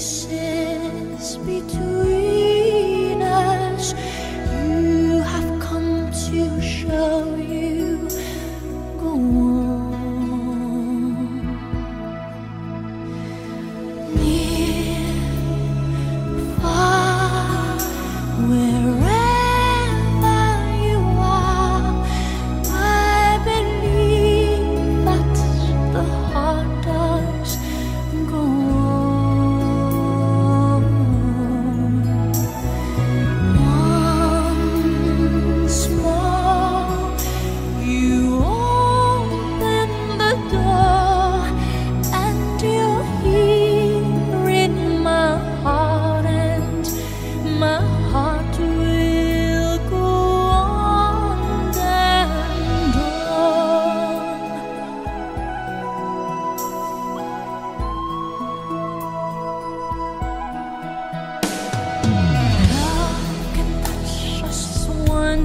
spaces between